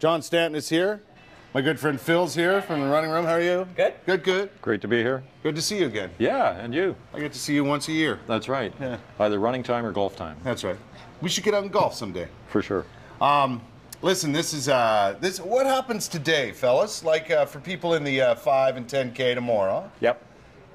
John Stanton is here. My good friend Phil's here from the running room. How are you? Good. Good, good. Great to be here. Good to see you again. Yeah, and you. I get to see you once a year. That's right. Yeah. Either running time or golf time, That's right. We should get out and golf someday. for sure. Um, listen, this is uh, this. What happens today, fellas? Like uh, for people in the uh, five and ten k tomorrow, Yep.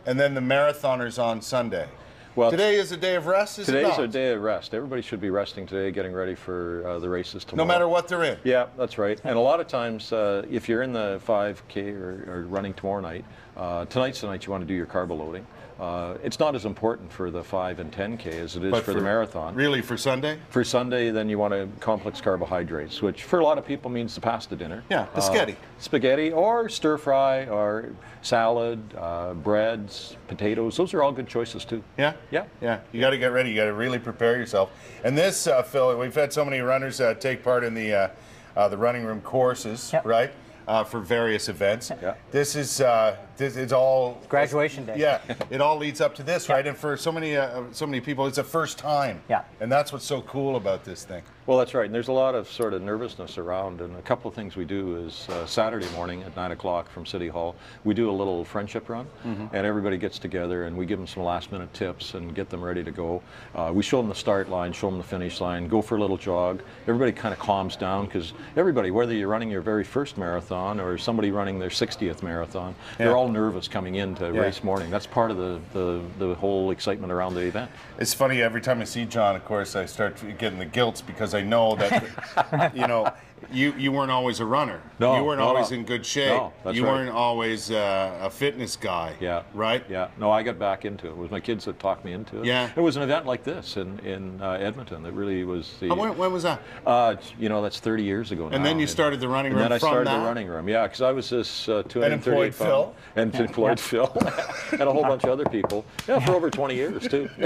and then the marathoners on Sunday. Well, today is a day of rest. Is it Today's not? a day of rest. Everybody should be resting today, getting ready for uh, the races tomorrow. No matter what they're in. Yeah, that's right. And a lot of times, uh, if you're in the 5K or, or running tomorrow night, uh, tonight's the night you want to do your carbo loading. Uh, it's not as important for the 5 and 10K as it is But for, the marathon. Really, for Sunday? For Sunday, then you want to complex carbohydrates, which for a lot of people means the pasta dinner. Yeah, the spaghetti. Uh, spaghetti or stir fry or salad, uh, breads, potatoes. Those are all good choices too. Yeah? Yeah. Yeah. You got to get ready. You got to really prepare yourself. And this, uh, Phil, we've had so many runners uh, take part in the uh, uh, the running room courses, Yep. right? Uh, for various events. Yeah. This is uh, this it's all Graduation day. Yeah, it all leads up to this, right? And for so many uh, so many people, it's a first time. Yeah. And that's what's so cool about this thing. Well, that's right. And there's a lot of sort of nervousness around. And a couple of things we do is uh, Saturday morning at 9 o'clock from City Hall, we do a little friendship run. Mm-hmm. And everybody gets together and we give them some last minute tips and get them ready to go. Uh, we show them the start line, show them the finish line, go for a little jog. Everybody kind of calms down because everybody, whether you're running your very first marathon or somebody running their 60th marathon, Yeah. they're all nervous coming into Yeah. race morning. That's part of the, the, the whole excitement around the event. It's funny every time I see John. Of course, I start getting the guilt because I know that you know you you weren't always a runner. No, you weren't no, always no. in good shape. No, that's you right. weren't always uh, a fitness guy. Yeah. Right. Yeah. No, I got back into it. It was my kids that talked me into it. Yeah. It was an event like this in in uh, Edmonton that really was the. Oh, when, when was that? uh, you know, that's 30 years ago now. And then you started the running and room then I started that? the running room. Yeah, because I was this uh, 238 employed pound- Phil? and employed Phil and a whole bunch of other people. Yeah, for over 20 years too.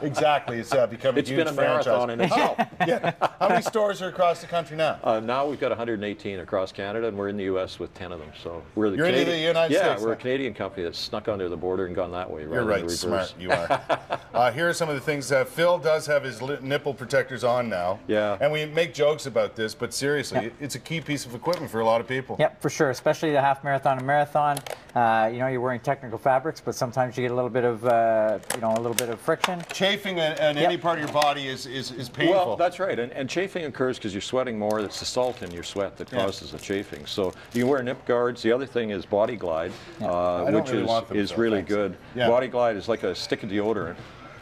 Exactly. It's uh, become a It's huge been a marathon in franchise. itself. yeah. How many stores are across the country now? Uh, now we've got 118 across Canada, and we're in the U.S. with 10 of them. So we're the You're into Canadian, the United yeah, States we're a. Canadian company that snuck under the border and gone that way. You're rather than right, smart. You are. uh, here are some of the things. Uh, Phil does have his li- nipple protectors on now. Yeah. And we make jokes about this, but seriously, Yeah. it's a key piece of equipment for a lot of people. Yep, for sure, especially the half marathon and marathon. Uh, you know, you're wearing technical fabrics, but sometimes you get a little bit of, uh, you know, a little bit of friction. Chafing on, on Yep. any part of your body is, is, is painful. Well, that's right. And, and chafing occurs because you're sweating more. It's the salt in your sweat that Yeah. causes the chafing. So you wear nip guards. The other thing is Body Glide, uh, which really is, them, is so really thanks. good. Yeah. Body Glide is like a stick of deodorant.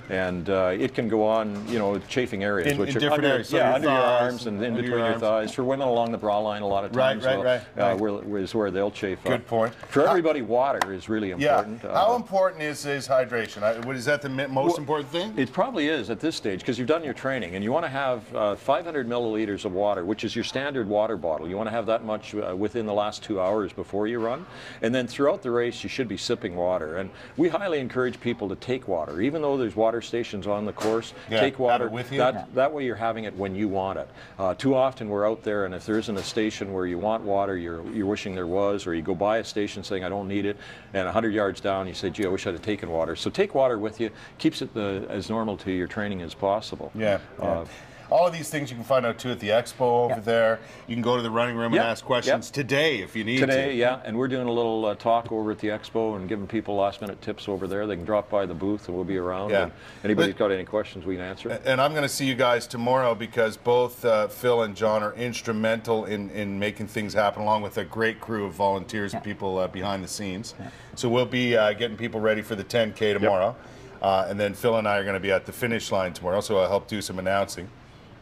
And uh, it can go on, you know, chafing areas, In- which in are different under, areas, so yeah, your under your thighs arms and in between your your, thighs. For women along the bra line, a lot of times, right, right, uh, right. Where, where is where they'll chafe Good up. point. For everybody, water is really important. Yeah. important. How Uh, important is, is hydration? I, what, is that the most Well, important thing? It probably is at this stage because you've done your training and you want to have uh, 500 milliliters of water, which is your standard water bottle. You want to have that much uh, within the last two hours before you run. And then throughout the race, you should be sipping water. And we highly encourage people to take water. Even though there's water stations on the course, Yeah, take water. with you. That, that way you're having it when you want it. Uh, too often we're out there and if there isn't a station where you want water, you're, you're wishing there was, or you go by a station saying, I don't need it, and 100 yards down you say, gee, I wish I'd have taken water. So take water with you, keeps it the, as normal to your training as possible. Yeah. yeah. Uh, All of these things you can find out too at the expo over Yeah. there. You can go to the running room and ask questions today if you need Today, to. yeah, and we're doing a little uh, talk over at the expo and giving people last minute tips over there. They can drop by the booth and we'll be around. Yeah. Anybody's But- got any questions, we can answer. And I'm going to see you guys tomorrow because both uh, Phil and John are instrumental in, in making things happen, along with a great crew of volunteers and people uh, behind the scenes. So we'll be uh, getting people ready for the 10K tomorrow. Uh, and then Phil and I are going to be at the finish line tomorrow, so I'll help do some announcing.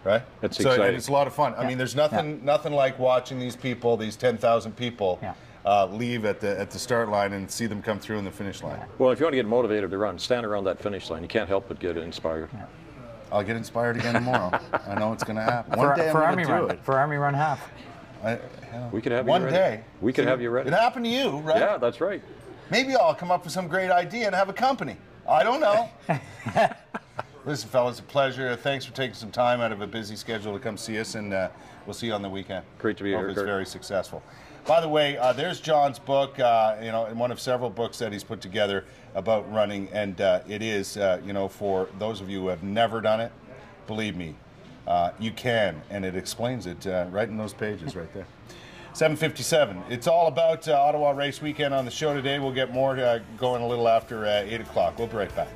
Right? That's so, And exciting. it's a lot of fun. I mean, there's nothing nothing like watching these people, these 10,000 people, Yeah. uh, leave at the at the start line and see them come through in the finish line. Well, if you want to get motivated to run, stand around that finish line. You can't help but get inspired. I'll get inspired again tomorrow. I know it's going to happen. for One day for I'm Army going to do run, it. for Army run half. I, yeah. We could have you ready one day. We could have you ready. It happened to you, right? Yeah, that's right. Maybe I'll come up with some great idea and have a company. I don't know. Listen, fellas, a pleasure. Thanks for taking some time out of a busy schedule to come see us, and uh, we'll see you on the weekend. Great to be Hope here, It's Kurt. very successful. By the way, uh, there's John's book. Uh, you know, and one of several books that he's put together about running, and uh, it is, uh, you know, for those of you who have never done it, believe me, uh, you can, and it explains it uh, right in those pages right there. 757. It's all about uh, Ottawa Race Weekend on the show today. We'll get more uh, going a little after uh, 8 o'clock. We'll be right back.